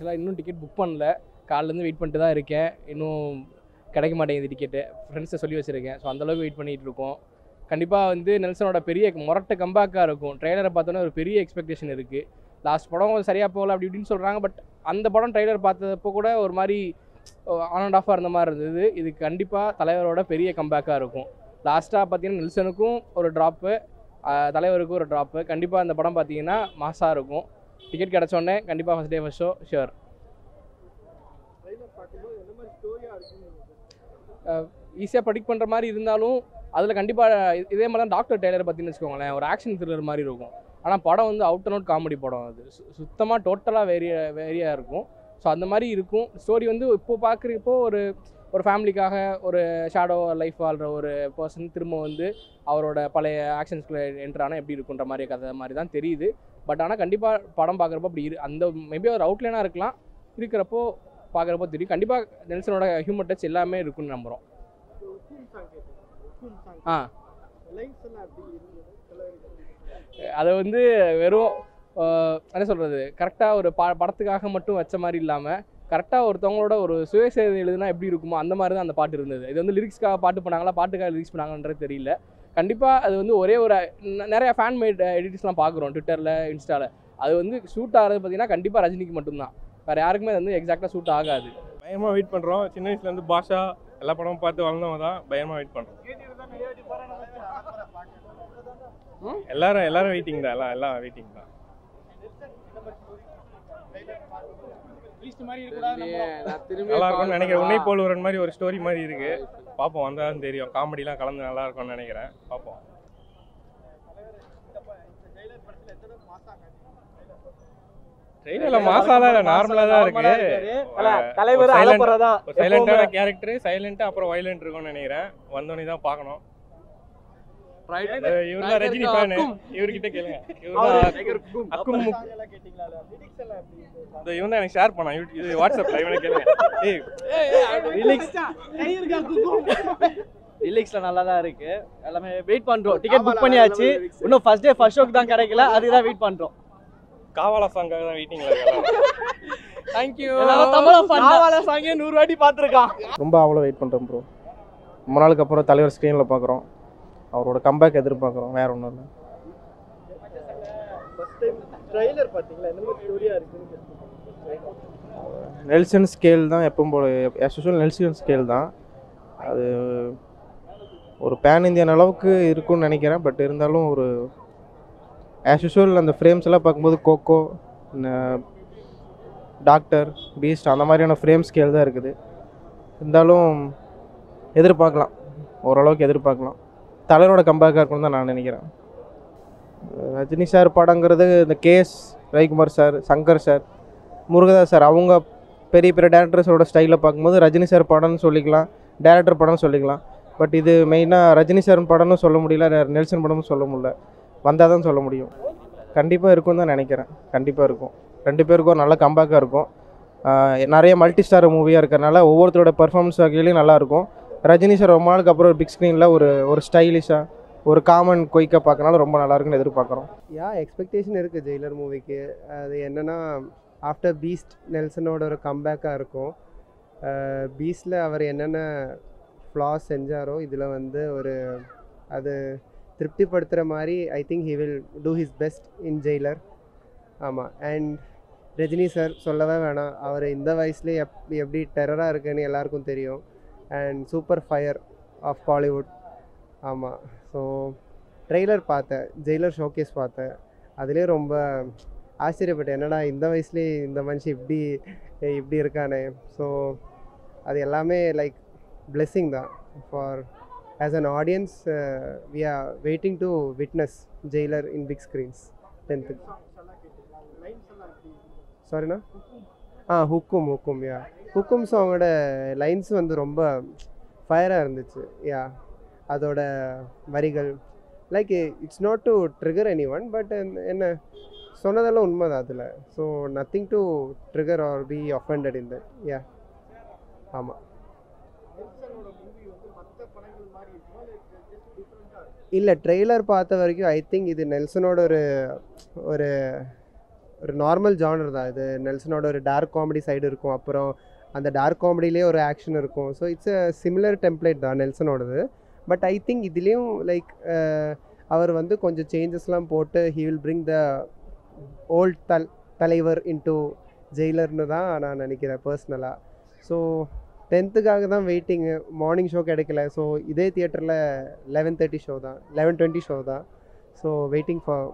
ஆக்சுவலாக இன்னும் ticket book பண்ணல. காலிலேருந்து வெயிட் பண்ணிட்டு தான் இருக்கேன். இன்னும் கிடைக்க மாட்டேங்குது டிக்கெட்டு. ஃப்ரெண்ட்ஸை சொல்லி வச்சுருக்கேன். ஸோ அந்தளவுக்கு வெயிட் பண்ணிகிட்டு இருக்கோம். கண்டிப்பாக வந்து நெல்சனோட பெரிய முரட்ட கம்பேக்காக இருக்கும். ட்ரெய்லரை பார்த்தோன்னே ஒரு பெரிய எக்ஸ்பெக்டேஷன் இருக்குது லாஸ்ட் படம் சரியாக போகல அப்படி இப்படின்னு சொல்கிறாங்க பட் அந்த படம் ட்ரெய்லர் பார்த்தப்போ கூட ஒரு மாதிரி ஆன் அண்ட் ஆஃபாக இருந்த மாதிரி இருந்தது. இது கண்டிப்பாக தலைவரோட பெரிய கம்பேக்காக இருக்கும். லாஸ்ட்டாக பார்த்தீங்கன்னா நெல்சனுக்கும் ஒரு ட்ராப்பு தலைவருக்கும் ஒரு ட்ராப்பு கண்டிப்பாக அந்த படம் பார்த்தீங்கன்னா மாசாக இருக்கும். டிக்கெட் கிடச்சோடனே கண்டிப்பாக first day first show sure ஈஸியாக ப்ரெடிக்ட் பண்ணுற மாதிரி இருந்தாலும் அதில் கண்டிப்பாக இதே மாதிரி தான் டாக்டர் டெய்லர் பார்த்தீங்கன்னு வச்சுக்கோங்களேன் ஒரு ஆக்ஷன் த்ரில்லர் மாதிரி இருக்கும். ஆனால் படம் வந்து அவுட் அண்ட் அவுட் காமெடி படம் அது. சுத்தமாக டோட்டலாக வேரிய வேரியாக இருக்கும். ஸோ அந்த மாதிரி இருக்கும். ஸ்டோரி வந்து இப்போ பார்க்குறப்போ ஒரு ஒரு ஃபேமிலிக்காக ஒரு ஷேடோ லைஃப் வாழ்கிற ஒரு பர்சன் திரும்ப வந்து அவரோட பழைய ஆக்ஷன்ஸ்குள்ளே என்ட்ரு எப்படி இருக்குன்ற மாதிரி கதை மாதிரி தான் தெரியுது. பட் ஆனால் கண்டிப்பாக படம் பார்க்குறப்போ அப்படி இரு அந்த மேபி ஒரு அவுட்லைனாக இருக்கலாம். இருக்கிறப்போ பார்க்குறப்போ தெரியும். கண்டிப்பாக நெல்சனோட ஹியூமன் டச் எல்லாமே இருக்குன்னு நம்புகிறோம் ஆ. அதை வந்து வெறும் என்ன சொல்கிறது கரெக்டாக ஒரு ப படத்துக்காக மட்டும் வச்ச மாதிரி இல்லாமல் கரெக்டாக ஒருத்தவங்களோட ஒரு சுயசேவை எழுதுனா எப்படி இருக்குமோ அந்த மாதிரி தான் அந்த பாட்டு இருந்தது. இது வந்து லிரிக்ஸ்க்காக பாட்டு பண்ணாங்களா பாட்டுக்காக லிரிக்ஸ் பண்ணாங்கன்றது தெரியல. கண்டிப்பாக அது வந்து ஒரே ஒரு நிறைய ஃபேன் மேட் எடிட்ஸ்லாம் பார்க்குறோம் ட்விட்டரில் இன்ஸ்டாவில் அது வந்து ஷூட் ஆகிறது பார்த்தீங்கன்னா கண்டிப்பாக ரஜினிக்கு மட்டும்தான். வேறு யாருக்குமே அது வந்து எக்ஸாக்டாக ஷூட் ஆகாது. பயங்கரமாக வெயிட் பண்ணுறோம் சின்ன வயசுலேருந்து பாஷா எல்லா படமும் பார்த்து வளர்ந்தவங்க தான் பயங்கரமாக வெயிட் பண்ணுறோம் எல்லாரும் எல்லாரும் வெயிட்டிங் தான். எல்லாம் எல்லாம் வெயிட்டிங் தான். நினைக்கிறேன். உன்னை போல் ஒரு மாதிரி ஒரு ஸ்டோரி மாதிரி இருக்கு. பார்ப்போம் வந்தாலும் தெரியும். காமெடிலாம் கலந்து நல்லா இருக்கும்னு நினைக்கிறேன். பார்ப்போம். ட்ரெயினில் மாசாலாம் இல்லை நார்மலாக தான் இருக்கு. தலைவர் சைலண்டான கேரக்டர் சைலண்டா அப்புறம் வைலண்ட் இருக்கும்னு நினைக்கிறேன். வந்தோடனே தான் பார்க்கணும். இவர் தான் ரஜினி ஃபேனு இவர்கிட்ட கேளுங்க. இவர் அக்கும். இந்த இவன் எனக்கு ஷேர் பண்ணான். யூ- இது வாட்ஸ்அப்ல இவனை கேளுங்க. ஏய். ரிலீக்ஸ்ல நல்லா தான் இருக்கு. எல்லாமே வெயிட் பண்றோம். டிக்கெட் புக் பண்ணியாச்சு. இன்னும் ஃபர்ஸ்ட் டே ஃபர்ஸ்ட் ஷோக்கு தான் கிடைக்கல. அதுக்கு தான் வெயிட் பண்றோம். காவாலா சாங்காக தான் வெயிட்டிங்ல தேங்க்யூ எல்லாரும் தமிழ் காவால சாங்கே நூறு வாட்டி பார்த்துருக்கான். ரொம்ப அவ்வளோ வெயிட் பண்ணுறோம் ப்ரோ ரொம்ப நாளுக்கு அப்புறம் தலைவர் ஸ்க்ரீனில் பார்க்குறோம் அவரோட கம்பேக் எதிர்பார்க்குறோம் வேற ஒன்றும் இல்லை. நெல்சன் ஸ்கேல் தான் எப்பவும் போல usual நெல்சன் ஸ்கேல் தான். அது ஒரு பேன் இந்தியன் அளவுக்கு இருக்கும்னு நினைக்கிறேன் பட் இருந்தாலும் ஒரு as usual அந்த ஃப்ரேம்ஸ் எல்லாம் பார்க்கும்போது கோகோ டாக்டர் பீஸ்ட் அந்த மாதிரியான ஃப்ரேம் ஸ்கேல் தான் இருக்குது. இருந்தாலும் எதிர்பார்க்கலாம் ஓரளவுக்கு எதிர்பார்க்கலாம். தலைவரோட கம்பேக்காக இருக்கும்னு தான் நான் நினைக்கிறேன். ரஜினி சார் படங்கிறது இந்த KS Ravikumar sir Shankar sir Murugadoss sir அவங்க பெரிய பெரிய டேரக்டர்ஸோட ஸ்டைலில் பார்க்கும்போது ரஜினி சார் படம்னு சொல்லிக்கலாம் டேரக்டர் படம்னு சொல்லிக்கலாம். பட் இது மெயினாக ரஜினி சார் படம்னு சொல்ல முடியல நெ- நெல்சன் படமும் சொல்ல முடியல. வந்தால் தான் சொல்ல முடியும். கண்டிப்பாக இருக்கும்னு தான் நினைக்கிறேன். கண்டிப்பாக இருக்கும். ரெண்டு பேருக்கும் ஒரு நல்ல கம்பேக்காக இருக்கும். நிறைய மல்டி ஸ்டார் மூவியாக இருக்கிறனால ஒவ்வொருத்தரோட பர்ஃபார்மன்ஸ் வகையிலையும் நல்லாயிருக்கும் ரஜினி சார் ரொம்ப நாளுக்கு அப்புறம் பிக் ஸ்க்ரீனில் ஒரு ஒரு ஸ்டைலிஷாக ஒரு காமன் குயிக்காக பார்க்கறனால ரொம்ப நல்லா இருக்குன்னு எதிர்பார்க்குறோம். யா எக்ஸ்பெக்டேஷன் இருக்குது ஜெயிலர் மூவிக்கு அது என்னென்னா ஆஃப்டர் பீஸ்ட் நெல்சனோட ஒரு கம்பேக்காக இருக்கும். பீஸ்டில் அவர் என்னென்ன ஃப்ளாஸ் செஞ்சாரோ இதில் வந்து ஒரு அது திருப்திப்படுத்துகிற மாதிரி I think he will do his best in Jailer ஆமாம் அண்ட் ரஜினி சார் சொல்லவே வேணாம். அவர் இந்த வயசுலேயே எப் எப்படி டெரராக இருக்குன்னு எல்லாருக்கும் தெரியும். And super fire of Bollywood ஆமாம் ஸோ ட்ரெய்லர் பார்த்தேன். ஜெயிலர் ஷோகேஸ் பார்த்தேன். அதுலேயே ரொம்ப ஆச்சரியப்பட்டேன். என்னடா இந்த வயசுலேயே இந்த மனுஷன் இப்படி இப்படி இருக்கானே. ஸோ அது எல்லாமே லைக் blessing தான். For as an audience we are waiting to witness Jailer in big screens tenth சாரிண்ணா ஆ ஹுக்கும் ஹுக்கும் யா குக்கும் சாங்கோட லைன்ஸ் வந்து ரொம்ப ஃபயராக இருந்துச்சு. யா அதோட வரிகள் like it's not to trigger anyone but என்ன சொன்னதெல்லாம் உண்மை தான் அதில். So nothing to trigger or be offended in that yeah ஆமாம் இல்லை ட்ரெய்லர் பார்த்த வரைக்கும் ஐ திங்க் இது நெல்சனோட ஒரு ஒரு ஒரு நார்மல் ஜானர் தான். இது நெல்சனோட ஒரு டார்க் காமெடி சைடு இருக்கும். அப்புறம் அந்த டார்க் காமெடியிலே ஒரு ஆக்ஷன் இருக்கும். So it's a similar template தான் நெல்சனோடது. பட் ஐ திங்க் இதுலேயும் லைக் அவர் வந்து கொஞ்சம் சேஞ்சஸ்லாம் போட்டு he will bring the old தல் தலைவர் இன்டு ஜெயிலர்னு தான் நான் நினைக்கிறேன் பர்சனலாக ஸோ டென்த்துக்காக தான் வெயிட்டிங்கு மார்னிங் ஷோ கிடைக்கல. ஸோ இதே தியேட்டரில் லெவன் தேர்ட்டி ஷோ தான் லெவன் டுவெண்ட்டி ஷோ தான். So waiting for